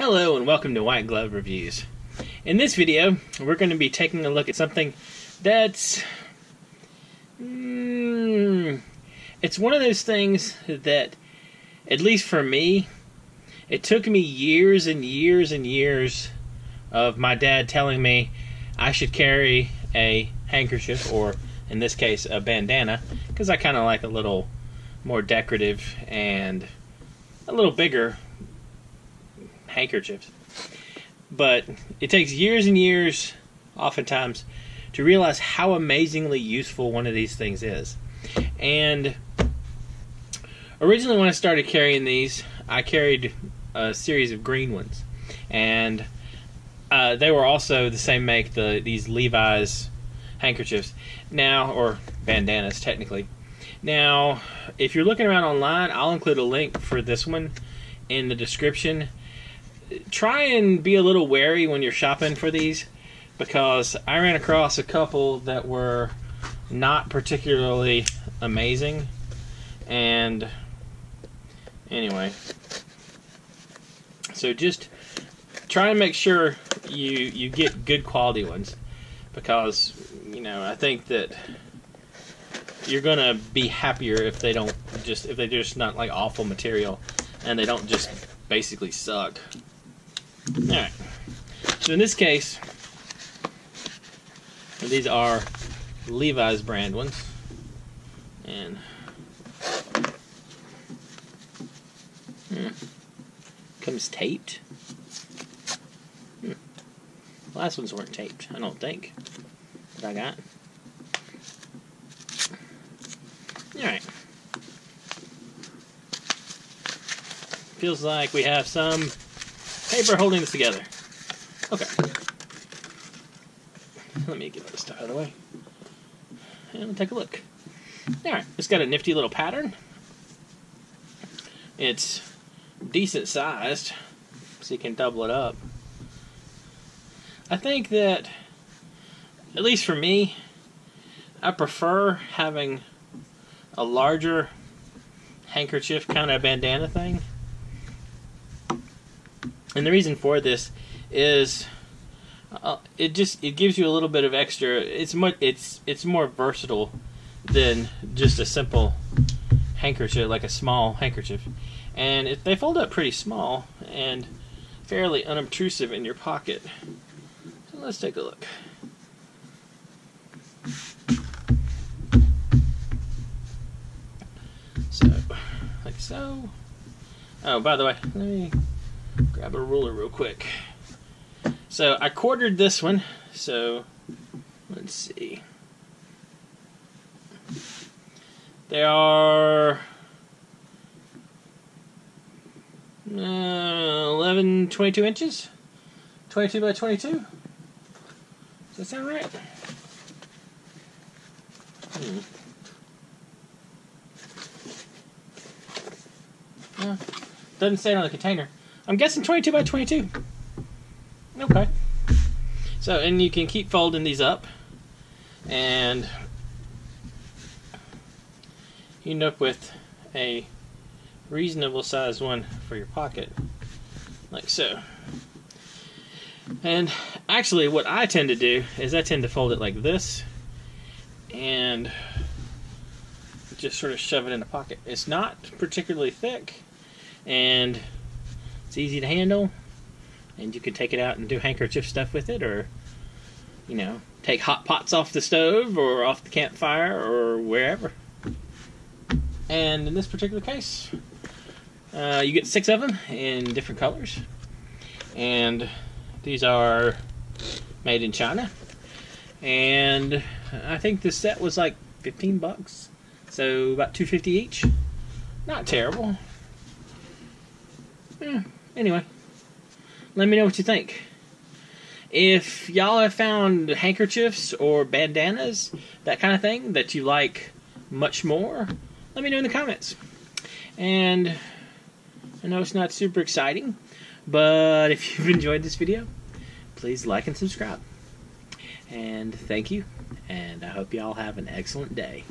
Hello and welcome to White Glove Reviews. In this video, we're going to be taking a look at something that's... Mm, it's one of those things that, at least for me, it took me years and years and years of my dad telling me I should carry a handkerchief, or in this case, a bandana, because I kind of like a little more decorative and a little bigger handkerchiefs. But it takes years and years, oftentimes, to realize how amazingly useful one of these things is. And originally, when I started carrying these, I carried a series of green ones, and uh, they were also the same make. The these Levi's handkerchiefs now, or bandanas technically. Now, if you're looking around online, I'll include a link for this one in the description try and be a little wary when you're shopping for these because I ran across a couple that were not particularly amazing. And anyway, so just try and make sure you you get good quality ones because you know I think that you're gonna be happier if they don't just if they're just not like awful material and they don't just basically suck. Alright. So in this case, these are Levi's brand ones. And hmm, comes taped. Hmm. Last ones weren't taped, I don't think. That I got. Alright. Feels like we have some paper holding this together. Okay. Let me get all this stuff out of the way. And take a look. Alright, it's got a nifty little pattern. It's decent sized, so you can double it up. I think that, at least for me, I prefer having a larger handkerchief kind of bandana thing and the reason for this is uh, it just it gives you a little bit of extra. It's much it's it's more versatile than just a simple handkerchief, like a small handkerchief. And they fold up pretty small and fairly unobtrusive in your pocket. So let's take a look. So, like so. Oh, by the way, let me grab a ruler real quick. So I quartered this one. So let's see. They are uh, 11, 22 inches. 22 by 22. Does that sound right? Hmm. Yeah. Doesn't say it on the container. I'm guessing 22 by 22. Okay. So, and you can keep folding these up. And you end up with a reasonable size one for your pocket. Like so. And actually, what I tend to do is I tend to fold it like this. And just sort of shove it in the pocket. It's not particularly thick. And it's easy to handle, and you can take it out and do handkerchief stuff with it, or you know, take hot pots off the stove or off the campfire or wherever. And in this particular case, uh, you get six of them in different colors, and these are made in China. And I think this set was like 15 bucks, so about 250 each. Not terrible. Yeah, Anyway, let me know what you think. If y'all have found handkerchiefs or bandanas, that kind of thing, that you like much more, let me know in the comments. And I know it's not super exciting, but if you've enjoyed this video, please like and subscribe. And thank you, and I hope y'all have an excellent day.